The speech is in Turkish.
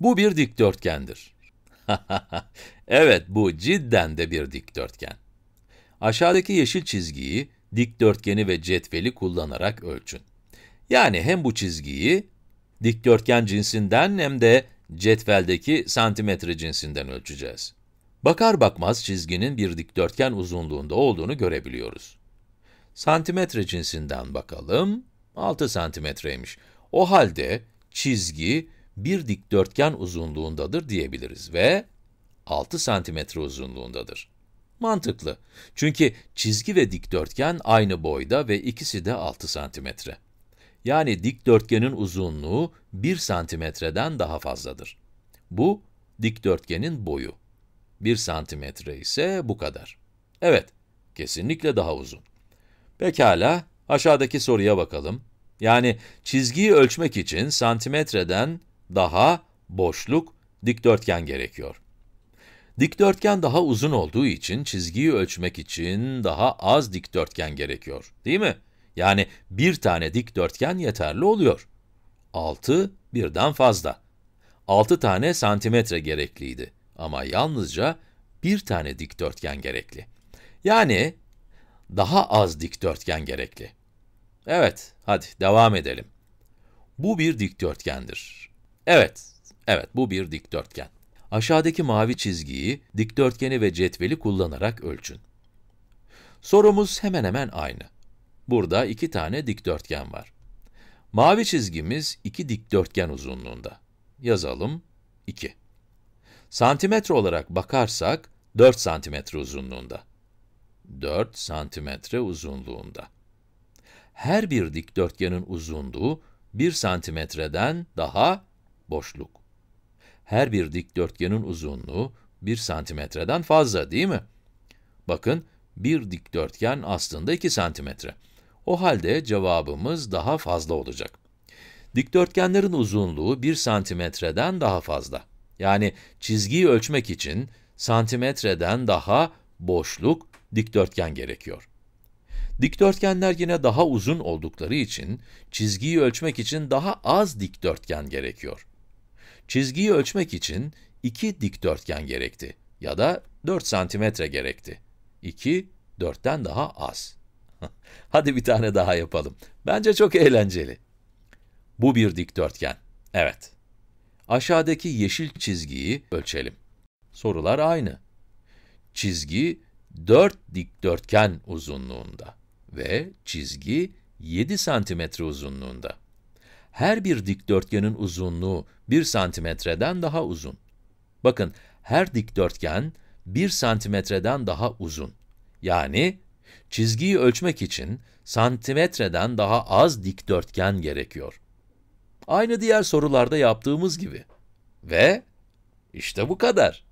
Bu bir dikdörtgendir. evet, bu cidden de bir dikdörtgen. Aşağıdaki yeşil çizgiyi, dikdörtgeni ve cetveli kullanarak ölçün. Yani hem bu çizgiyi, dikdörtgen cinsinden hem de cetveldeki santimetre cinsinden ölçeceğiz. Bakar bakmaz çizginin bir dikdörtgen uzunluğunda olduğunu görebiliyoruz. Santimetre cinsinden bakalım, 6 santimetreymiş. O halde çizgi bir dikdörtgen uzunluğundadır diyebiliriz ve 6 santimetre uzunluğundadır. Mantıklı. Çünkü çizgi ve dikdörtgen aynı boyda ve ikisi de 6 santimetre. Yani dikdörtgenin uzunluğu 1 santimetreden daha fazladır. Bu, dikdörtgenin boyu. 1 santimetre ise bu kadar. Evet, kesinlikle daha uzun. Pekala, aşağıdaki soruya bakalım. Yani çizgiyi ölçmek için santimetreden daha boşluk, dikdörtgen gerekiyor. Dikdörtgen daha uzun olduğu için çizgiyi ölçmek için daha az dikdörtgen gerekiyor, değil mi? Yani bir tane dikdörtgen yeterli oluyor. 6 birden fazla. 6 tane santimetre gerekliydi ama yalnızca bir tane dikdörtgen gerekli. Yani daha az dikdörtgen gerekli. Evet, hadi devam edelim. Bu bir dikdörtgendir. Evet, evet bu bir dikdörtgen. Aşağıdaki mavi çizgiyi, dikdörtgeni ve cetveli kullanarak ölçün. Sorumuz hemen hemen aynı. Burada iki tane dikdörtgen var. Mavi çizgimiz iki dikdörtgen uzunluğunda. Yazalım, 2. Santimetre olarak bakarsak, 4 santimetre uzunluğunda. 4 santimetre uzunluğunda. Her bir dikdörtgenin uzunluğu 1 santimetreden daha boşluk. Her bir dikdörtgenin uzunluğu 1 santimetreden fazla değil mi? Bakın, bir dikdörtgen aslında 2 santimetre. O halde cevabımız daha fazla olacak. Dikdörtgenlerin uzunluğu 1 santimetreden daha fazla. Yani çizgiyi ölçmek için santimetreden daha boşluk, dikdörtgen gerekiyor. Dikdörtgenler yine daha uzun oldukları için, çizgiyi ölçmek için daha az dikdörtgen gerekiyor. Çizgiyi ölçmek için iki dikdörtgen gerekti ya da 4 santimetre gerekti. 2, 4'ten daha az. Hadi bir tane daha yapalım. Bence çok eğlenceli. Bu bir dikdörtgen. Evet. Aşağıdaki yeşil çizgiyi ölçelim. Sorular aynı. Çizgi 4 dikdörtgen uzunluğunda ve çizgi 7 santimetre uzunluğunda. Her bir dikdörtgenin uzunluğu 1 santimetreden daha uzun. Bakın, her dikdörtgen 1 santimetreden daha uzun. Yani, çizgiyi ölçmek için santimetreden daha az dikdörtgen gerekiyor. Aynı diğer sorularda yaptığımız gibi. Ve işte bu kadar.